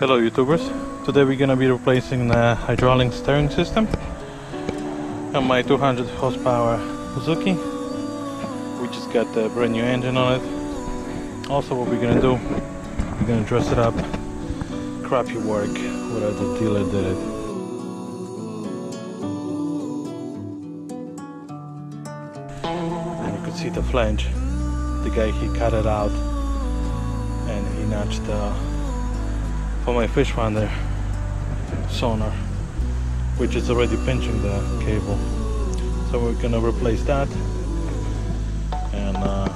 Hello YouTubers, today we're gonna be replacing the hydraulic steering system on my 200 horsepower Suzuki. We just got the brand new engine on it. Also what we're gonna do, we're gonna dress it up, crappy work, where the dealer did it. And you could see the flange, the guy he cut it out and he notched the for my fish finder sonar which is already pinching the cable. So we're gonna replace that. And uh,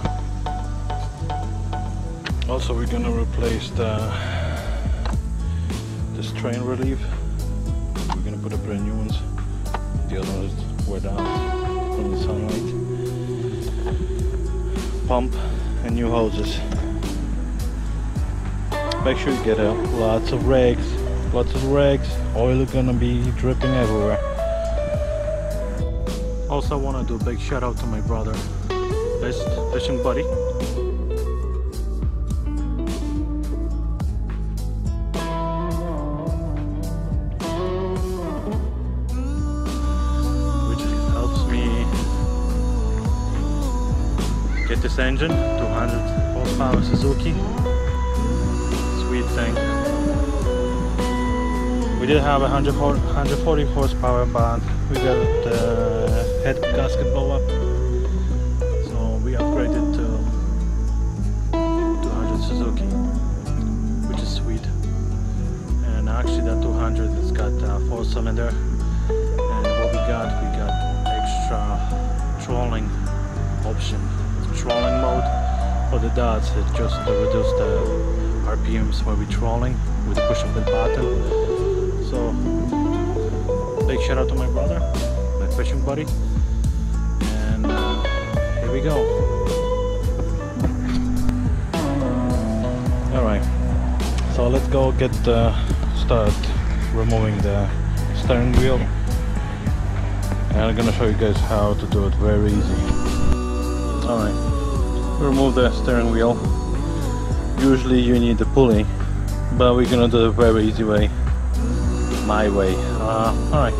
also we're gonna replace the the strain relief. We're gonna put a brand new ones. The other ones were down from the sunlight. Pump and new hoses make sure you get uh, lots of rags lots of rags. Oil is gonna be dripping everywhere. Also want to do a big shout out to my brother. Best fishing buddy. Which helps me get this engine 200 horsepower Suzuki thing. We did have 100, 140 horsepower, but we got the head gasket blow up, so we upgraded to 200 Suzuki, which is sweet. And actually, that 200 has got a four cylinder, and what we got, we got extra trolling option, trolling mode for the dots. It just to reduce the RPMs while we're trolling with the push of the button. So big shout out to my brother, my fishing buddy, and uh, here we go. All right, so let's go get uh, start removing the steering wheel, and I'm gonna show you guys how to do it very easy. All right, remove the steering wheel usually you need a pulley but we're gonna do it very easy way. My way. Uh, alright.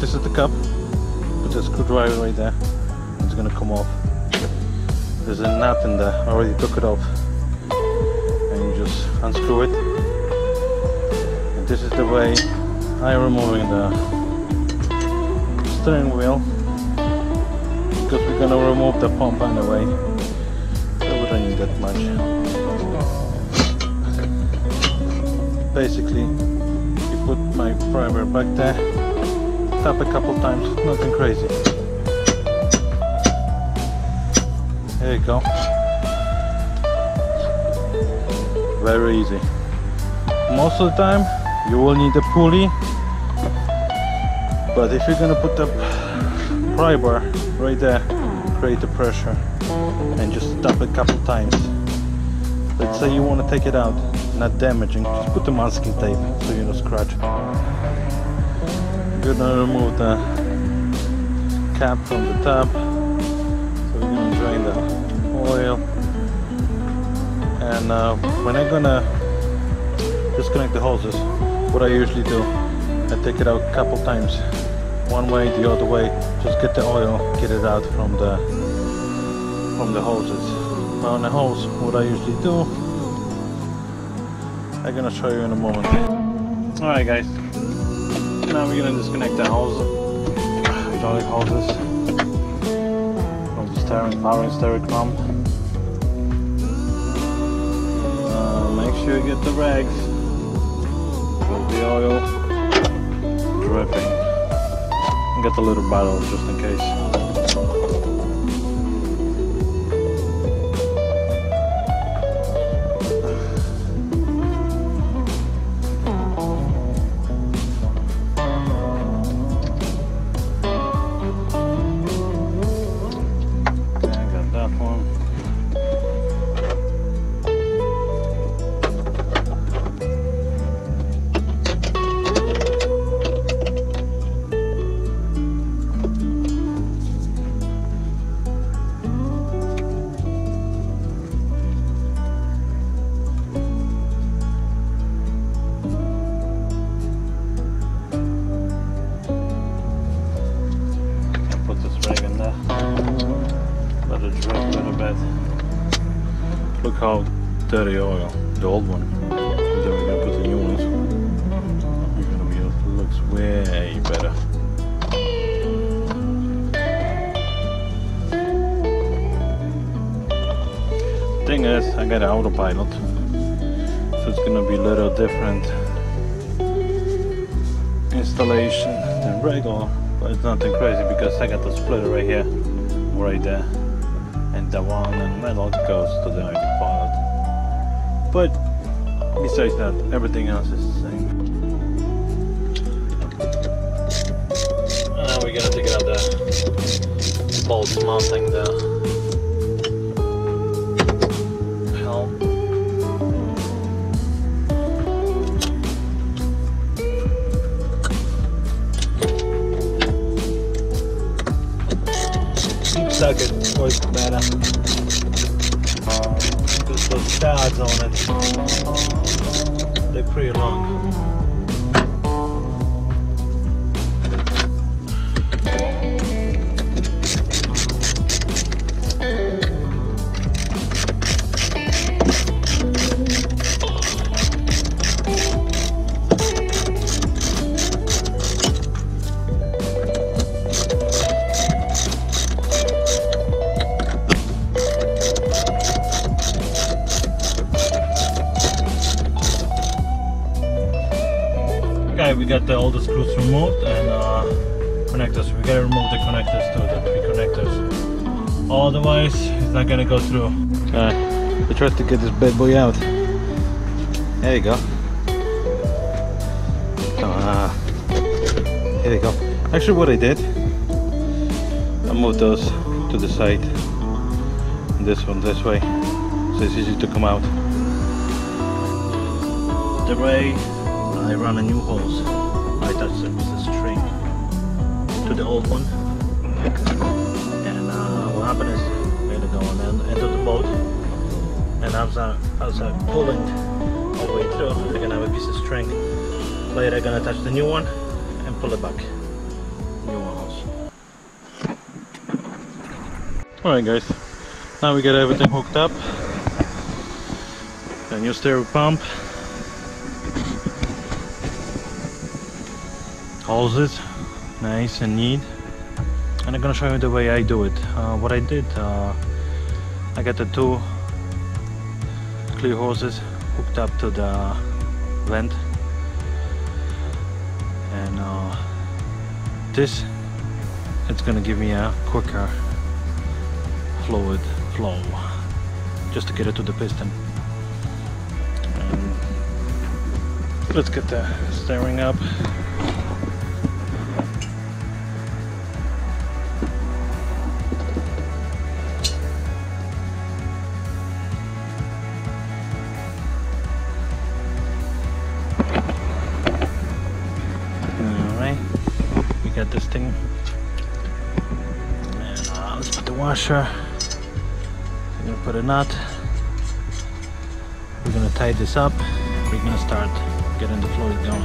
This is the cup. Put the screwdriver right there. It's gonna come off. There's a nut in there. I already took it off. And you just unscrew it. And this is the way I'm removing the steering wheel. Because we're gonna remove the pump anyway. So we don't need that much basically you put my primer back there tap a couple times nothing crazy. There you go. Very easy. Most of the time you will need a pulley but if you're gonna put the pry bar right there create the pressure and just tap a couple times say you want to take it out not damaging just put the masking tape so you don't scratch. We're gonna remove the cap from the top. So we're gonna drain the oil. And uh, when I'm gonna disconnect the hoses what I usually do I take it out a couple times. One way the other way just get the oil get it out from the from the hoses. On the hose what I usually do I'm gonna show you in a moment. Alright guys, now we're gonna disconnect the hose, hydraulic hoses from the steering, power and steering pump. Uh, make sure you get the rags with the oil dripping. Get a little bottle just in case. I got an autopilot, so it's gonna be a little different installation than regular, but it's nothing crazy because I got the splitter right here, right there, and the one in the middle goes to the autopilot. But besides that, everything else is the same. Uh, we're gonna take out the bolts mounting the it. They're pretty long. Okay, we got the, all the screws removed and uh, connectors. We gotta remove the connectors too, the three connectors. Otherwise, it's not gonna go through. Okay, we tried to get this bad boy out. There you go. Uh, here you go. Actually, what I did, I moved those to the side. This one this way, so it's easy to come out. The way I run a new hose. To the old one, and uh, what happened is we're gonna go on and into the boat, and as I as I pulling all the way through, I'm gonna have a piece of string. Later, I'm gonna touch the new one and pull it back. New one hose. All right, guys. Now we got everything hooked up. A new stereo pump. hoses nice and neat. And I'm gonna show you the way I do it. Uh, what I did uh, I got the two clear hoses hooked up to the vent. And uh, this it's gonna give me a quicker fluid flow just to get it to the piston. And let's get the steering up washer. We're gonna put a nut. We're gonna tie this up. We're gonna start getting the fluid going.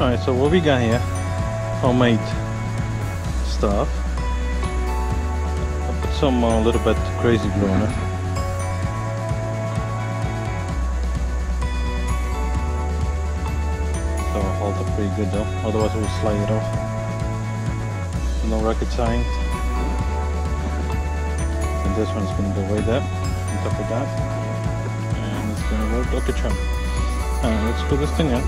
Alright, so what we got here, homemade stuff. I put some uh, little bit crazy glue on it. So hold up pretty good though, otherwise it will slide it off. No rocket science. This one's gonna go right there, on top of that. And it's gonna work like a charm. Alright, let's put this thing up.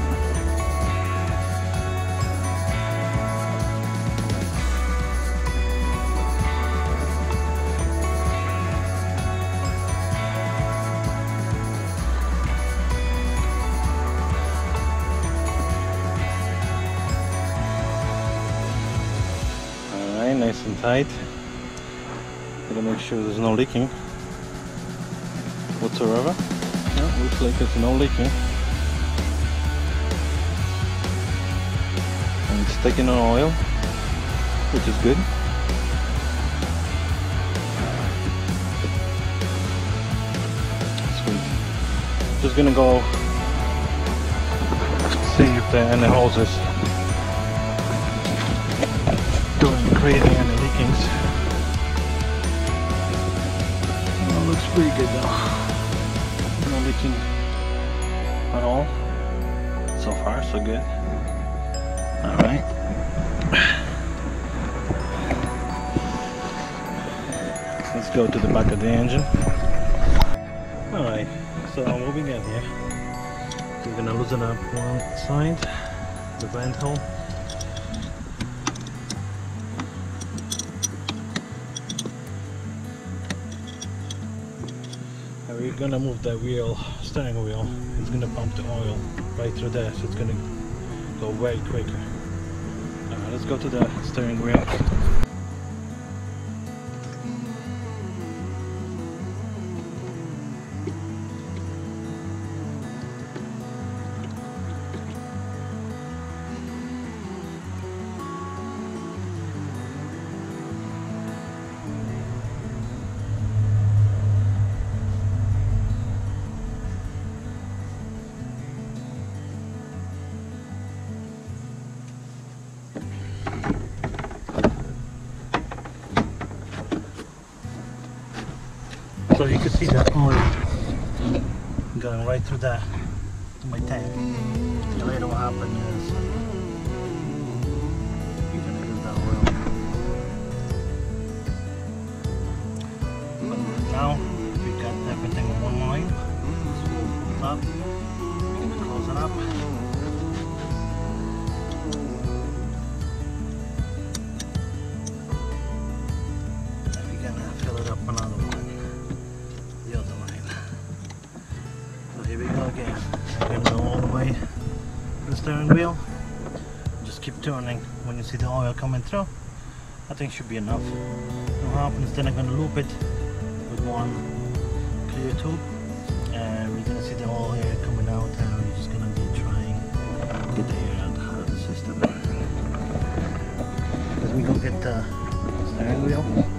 Nice and tight. Gotta make sure there's no leaking whatsoever. Yeah, looks like there's no leaking. And it's taking on oil, which is good. Sweet. Just gonna go see if there are any hoses doing creating any leakings. Pretty good though. No leaking at all. So far, so good. Alright. Let's go to the back of the engine. Alright, so what we got here? We're gonna loosen up one side, the vent hole. We're gonna move the wheel, steering wheel. It's gonna pump the oil right through there, so it's gonna go way quicker. Alright, let's go to the steering wheel. See the oil going right through the to my tank. And later what happen is you're gonna use that oil. But now we got everything on one line. Will pull up. We're gonna close it up. Steering wheel. Just keep turning when you see the oil coming through. I think should be enough. What happens then I'm gonna loop it with one clear tube and we're gonna see the oil here coming out and we're just gonna be trying to get the air out of the system. Because we go get the steering wheel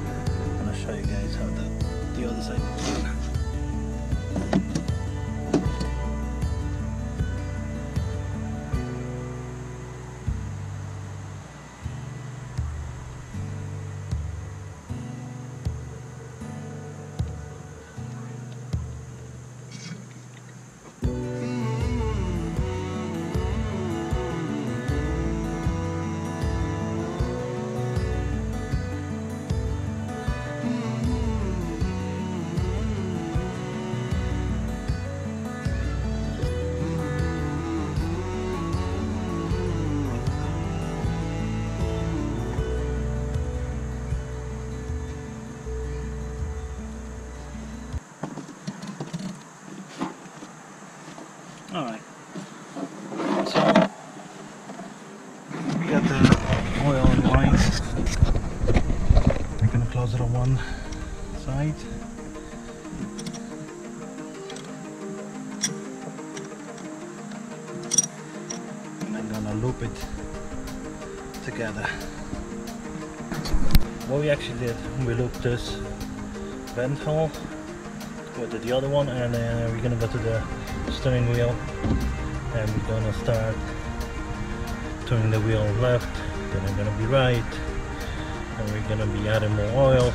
actually did, we looped this vent hole. With the other one and uh, we're gonna go to the steering wheel. And we're gonna start turning the wheel left. Then I'm gonna be right. And we're gonna be adding more oil.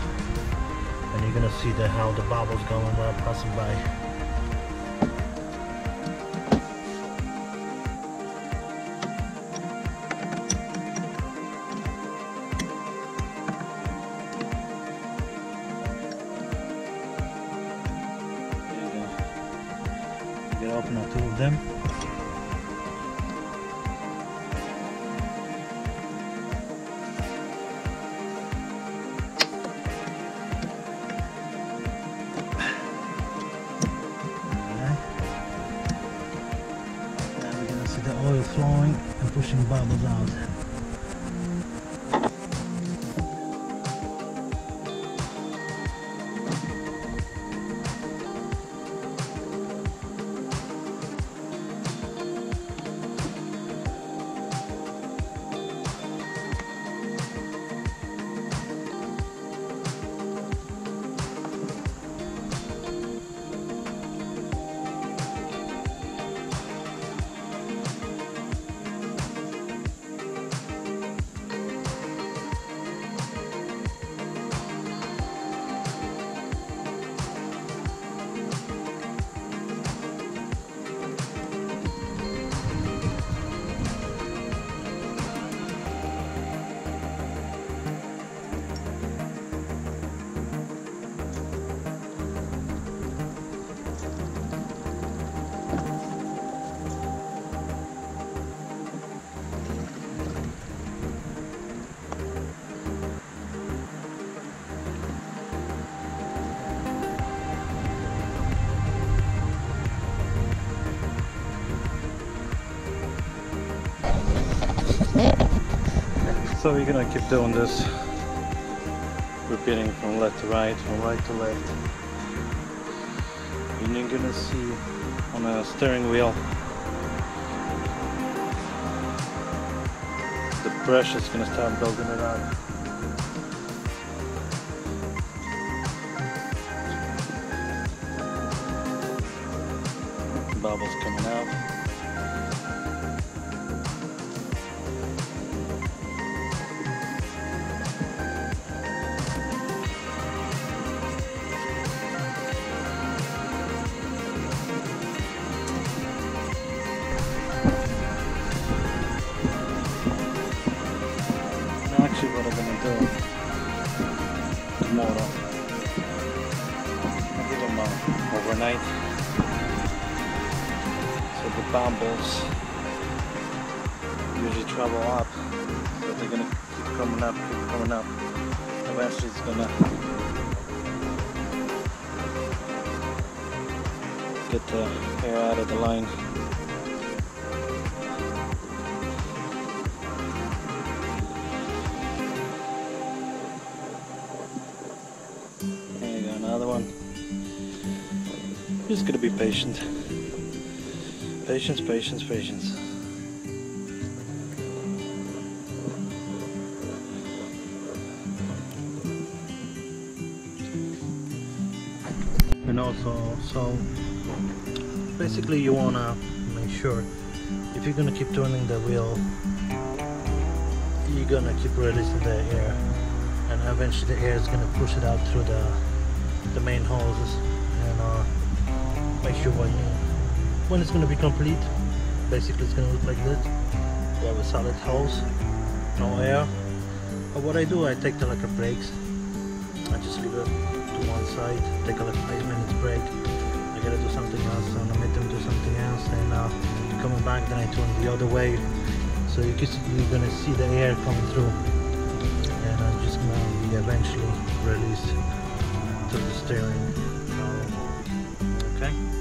And you're gonna see the how the bubbles going while passing by Of them. Now we're gonna see the oil flowing and pushing bubbles out. So we're gonna keep doing this, repeating from left to right, from right to left. And you're gonna see on a steering wheel the pressure is gonna start building it up. Tomorrow, I'll give them uh, overnight. So the bumbles usually travel up, so they're gonna keep coming up, keep coming up. Eventually it's gonna get the air out of the line. Just gotta be patient. Patience, patience, patience. And also, so basically you wanna make sure if you're gonna keep turning the wheel, you're gonna keep releasing the air and eventually the air is gonna push it out through the the main hoses make sure when it's gonna be complete basically it's gonna look like this you have a solid house, no air. But what I do I take the like a brakes. I just leave it to one side take a like five minutes break. I gotta do something else and I make them do something else and uh, coming back then I turn the other way. So you you're gonna see the air coming through. And I'm just gonna be eventually released to the steering. Okay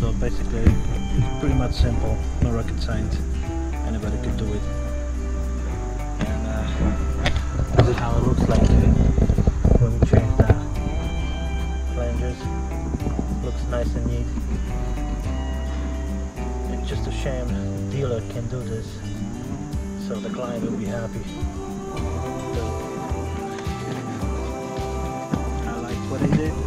so basically it's pretty much simple. No rocket science anybody could do it. And uh, this is how it looks like when we change the flanges. Looks nice and neat. It's just a shame the dealer can do this. So the client will be happy. I like what he did